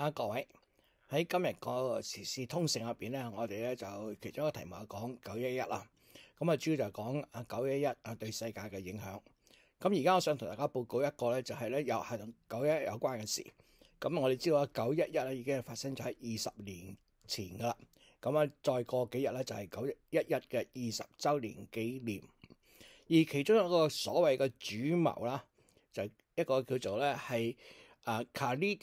啊，各位喺今日個時事通勝入邊咧，我哋咧就其中一個題目係講九一一啦。咁啊，主要就係講啊九一一啊對世界嘅影響。咁而家我想同大家報告一個咧，就係咧又係同九一有關嘅事。咁我哋知道，九一一咧已經係發生咗喺二十年前噶啦。咁啊，再過幾日咧就係九一一嘅二十週年紀念。而其中一個所謂嘅主謀啦，就一個叫做咧係啊 Khalid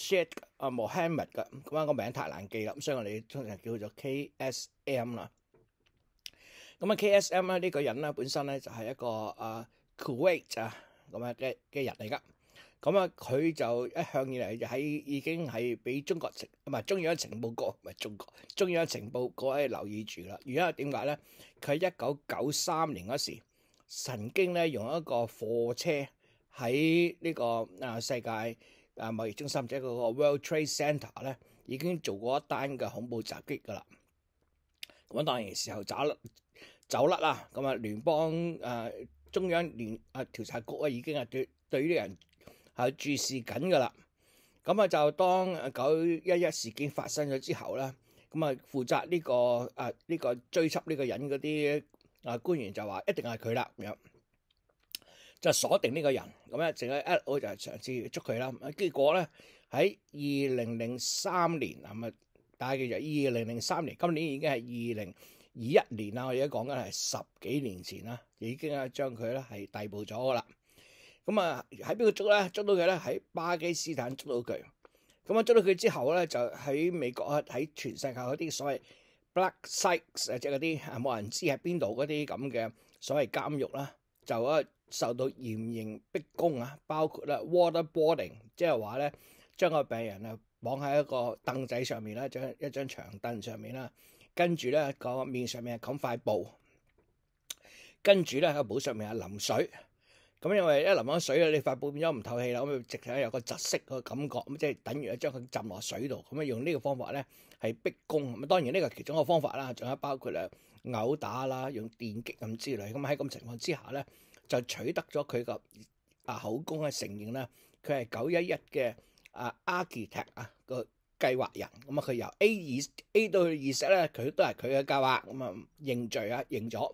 Sheikh 啊 Mohammed 嘅，咁啊個名太難記啦，咁所以我哋通常叫做 KSM 啦。咁啊 KSM 咧呢個人咧本身咧就係一個啊 Kuwait 啊咁啊嘅嘅人嚟噶。咁啊佢就一向以嚟就喺已經係俾中國情唔係中央情報局唔係中國中央情報局喺留意住啦。原因係點解咧？佢喺一九九三年嗰時曾經咧用一個貨車喺呢個啊世界啊貿易中心即係嗰個 World Trade Center 咧，已經做過一單嘅恐怖襲擊噶啦。咁當然時候走甩走甩啦。咁啊聯邦啊中央聯啊調查局啊已經係對對呢啲人係注視緊噶啦。咁啊就當九一一事件發生咗之後咧，咁啊負責呢個啊呢個追緝呢個人嗰啲啊官員就話一定係佢啦咁樣。就鎖定呢個人，咁咧淨係一我就嘗試捉佢啦。結果咧喺二零零三年，咁啊大家記住，二零零三年，今年已經係二零二一年啦。我而家講緊係十幾年前啦，已經啊將佢咧係逮捕咗噶啦。咁啊喺邊度捉咧？捉到佢咧喺巴基斯坦捉到佢。咁啊捉到佢之後咧，就喺美國啊，喺全世界嗰啲所謂 black sites 即係嗰啲冇人知喺邊度嗰啲咁嘅所謂監獄啦，就啊〜受到嚴刑逼供啊，包括咧 waterboarding，即係話咧將個病人啊綁喺一個凳仔上面啦，將一張長凳上面啦，跟住咧個面上面冚塊布，跟住咧個布上面啊淋水，咁因為一淋咗水咧，你塊布變咗唔透氣啦，咁直頭有個窒息個感覺，咁即係等於將佢浸落水度，咁啊用呢個方法咧係逼供，咁當然呢個其中一個方法啦，仲有包括咧毆打啦，用電擊咁之類，咁喺咁情況之下咧。就取得咗佢個啊口供嘅承認啦，佢係九一一嘅啊 arctic 啊個計劃人，咁啊佢由 A 二 A 到去二十咧，佢都係佢嘅計劃，咁啊認罪啊認咗。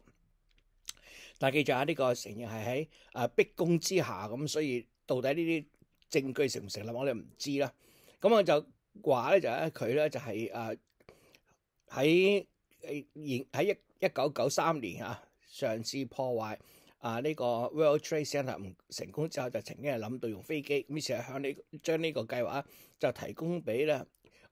但係記住啊，呢個承認係喺啊逼供之下，咁所以到底呢啲證據成唔成立，我哋唔知啦。咁我就話咧就係佢咧就係啊喺喺一一九九三年啊嘗試破壞。啊！呢、個 World Trade Center 唔成功之後，就曾經係諗到用飛機，咁於是向呢將呢個計劃就提供俾咧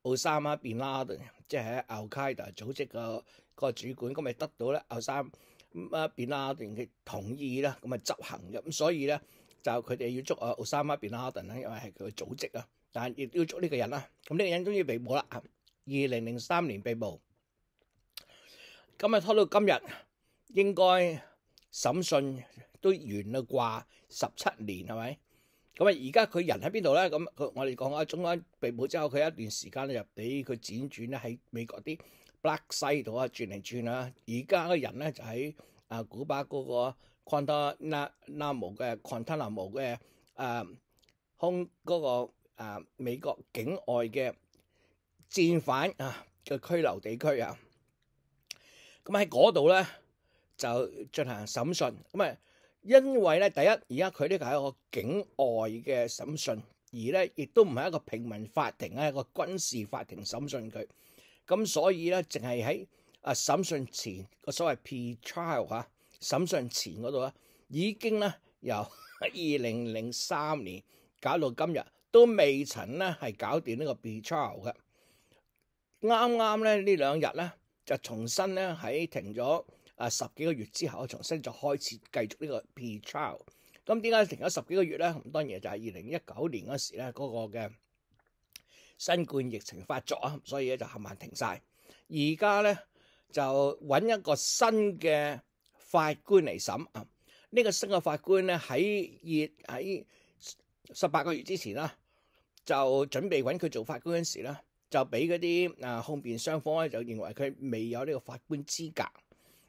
奧沙瑪便拉登，即係喺 Al Qaeda 組織個個主管，咁咪得到咧奧沙瑪便拉登嘅同意啦，咁咪執行嘅。咁所以咧就佢哋要捉啊奧沙瑪便拉登咧，因為係佢嘅組織啊，但係亦要捉呢個人啦。咁呢個人終於被捕啦，二零零三年被捕，今日拖到今日應該。審訊都完啦啩，十七年係咪？咁啊，而家佢人喺邊度咧？咁佢我哋講啊，中間被捕之後，佢一段時間咧就俾佢輾轉咧喺美國啲 black 西度啊轉嚟轉啊。而家嘅人咧就喺啊古巴嗰個 Guantanamo 嘅 Guantanamo 嘅啊空嗰個啊美國境外嘅戰犯啊嘅拘留地區啊。咁喺嗰度咧。就進行審訊，咁啊，因為咧，第一而家佢呢個係一個境外嘅審訊，而咧亦都唔係一個平民法庭啊，一個軍事法庭審訊佢，咁所以咧，淨係喺啊審訊前個所謂 pre-trial 嚇審訊前嗰度咧，已經咧由 二零零三年搞到今日都未曾咧係搞掂呢個 pre-trial 嘅，啱啱咧呢兩日咧就重新咧喺停咗。啊！十幾個月之後，重新再開始繼續呢個 P trial。咁點解停咗十幾個月咧？咁當然就係二零一九年嗰時咧，嗰個嘅新冠疫情發作啊，所以咧就冚唪唥停晒。而家咧就揾一個新嘅法官嚟審啊。呢個新嘅法官咧喺二喺十八個月之前啦，就準備揾佢做法官嗰時咧，就俾嗰啲啊控辯雙方咧就認為佢未有呢個法官資格。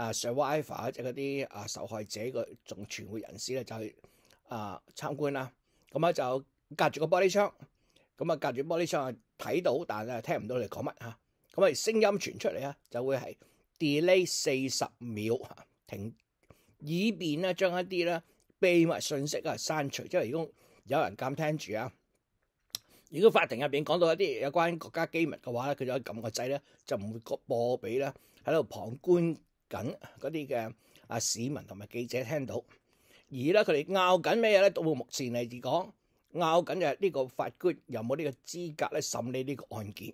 啊 survivor 即係嗰啲啊受害者個仲存活人士咧，就去啊參觀啦。咁啊就隔住個玻璃窗，咁啊隔住玻璃窗啊睇到，但係聽唔到你講乜嚇。咁啊聲音傳出嚟啊，就會係。delay 四十秒停，以便咧將一啲咧秘密信息啊刪除。即係如果有人監聽住啊，如果法庭入邊講到一啲有關國家機密嘅話咧，佢就可以撳個掣咧，就唔會播俾咧喺度旁觀緊嗰啲嘅啊市民同埋記者聽到。而咧佢哋拗緊咩嘢咧？到目前嚟講，拗緊就係呢個法官有冇呢個資格咧審理呢個案件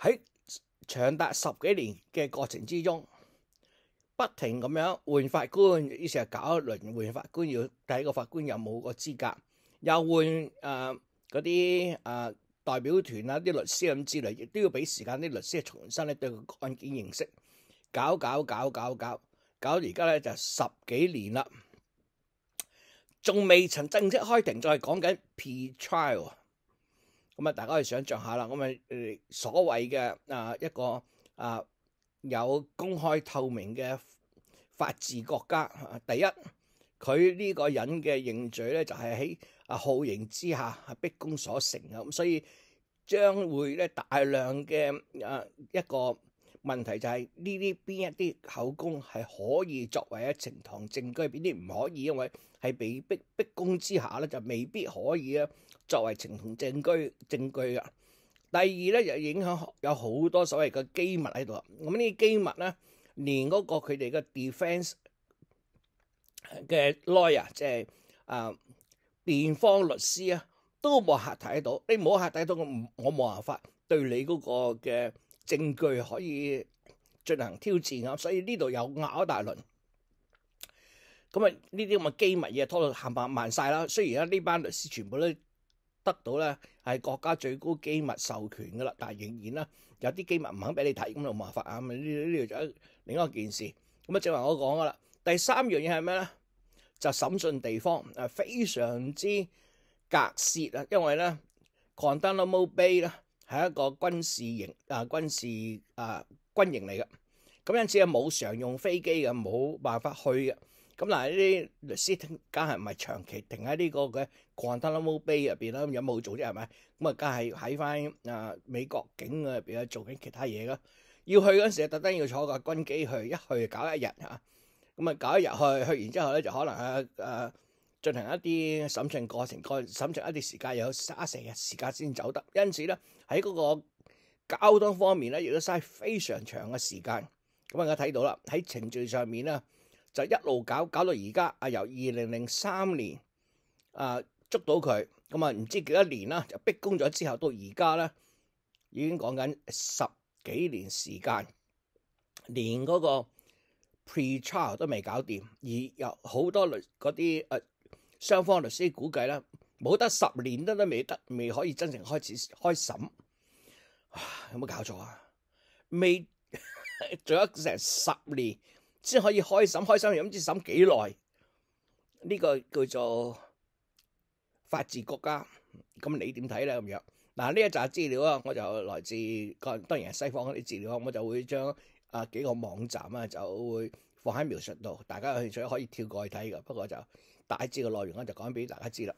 喺。長達十幾年嘅過程之中，不停咁樣換法官，於是係搞一輪換法官，要睇個法官有冇個資格，又換誒嗰啲誒代表團啊、啲律師咁之類，亦都要俾時間啲律師重新咧對個案件認識，搞搞搞搞搞，搞而家咧就十几年啦，仲未曾正式开庭，再讲紧 pre-trial。咁啊，大家去想象下啦。咁啊，所谓嘅啊一个啊有公開透明嘅法治國家，第一佢呢個人嘅認罪咧，就係喺啊酷刑之下逼供所成啊。咁所以將會咧大量嘅啊一個問題就係呢啲邊一啲口供係可以作為一呈堂證據，邊啲唔可以，因為係被逼逼供之下咧，就未必可以啊。作為呈堂證據證據啊，第二咧又影響有好多所謂嘅機密喺度。咁呢啲機密咧，連嗰個佢哋嘅 defense 嘅 lawyer，即係啊辯方律師啊，都冇客睇到。你冇客睇到，我我冇辦法對你嗰個嘅證據可以進行挑戰啊。所以呢度有拗大輪。咁啊，呢啲咁嘅機密嘢拖到冚唪唥晒啦。雖然咧呢班律師全部都得到咧係國家最高機密授權噶啦，但係仍然啦有啲機密唔肯俾你睇，咁就冇辦法啊！咁呢呢條就另一件事。咁啊，正話我講噶啦，第三樣嘢係咩咧？就審訊地方啊，非常之隔涉啊，因為咧 c o n t a n a m o Bay 咧係一個軍事營啊軍事啊軍營嚟嘅，咁因此啊冇常用飛機嘅，冇辦法去嘅。咁嗱，呢啲律師梗係唔係長期停喺呢個嘅 Guantanamo Bay 入邊啦？有冇做啫？係咪？咁啊，梗係喺翻啊美國境入邊啊做緊其他嘢咯。要去嗰陣時，特登要坐架軍機去，一去搞一日嚇。咁啊，搞一日去，去完之後咧就可能啊啊進行一啲審訊過程，過審訊一啲時間有三成日時間先走得。因此咧喺嗰個交通方面咧，亦都嘥非常長嘅時間。咁啊，家睇到啦，喺程序上面咧。就一路搞搞到而家啊！由二零零三年啊捉到佢，咁啊唔知幾多年啦，就逼供咗之後到而家咧，已經講緊十幾年時間，連嗰個 pre-trial 都未搞掂，而有好多律嗰啲誒雙方律師估計咧，冇得十年都都未得，未可以真正開始開審。有冇搞錯啊？未 做咗成十年。先可以開審，開審又唔知審幾耐？呢個叫做法治國家，咁你點睇咧？咁樣嗱，呢一扎資料啊，我就來自個當然係西方嗰啲資料，我就會將啊幾個網站啊就會放喺描述度，大家有興趣可以跳過去睇嘅。不過就大致嘅内容咧就讲俾大家知啦。